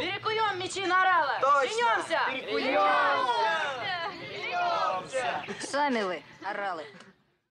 Перекуем мечи на орала! Менемся! Сами вы, оралы.